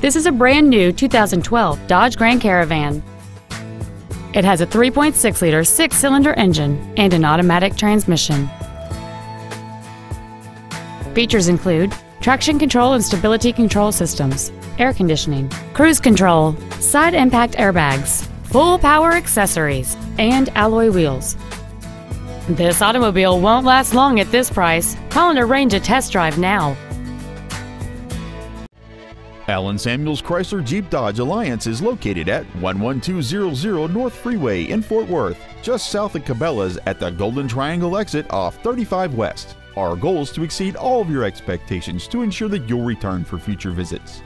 This is a brand new 2012 Dodge Grand Caravan. It has a 3.6-liter six-cylinder engine and an automatic transmission. Features include traction control and stability control systems, air conditioning, cruise control, side impact airbags, full power accessories, and alloy wheels. This automobile won't last long at this price. Call and arrange a test drive now. Allen Samuels Chrysler Jeep Dodge Alliance is located at 11200 North Freeway in Fort Worth, just south of Cabela's at the Golden Triangle exit off 35 West. Our goal is to exceed all of your expectations to ensure that you'll return for future visits.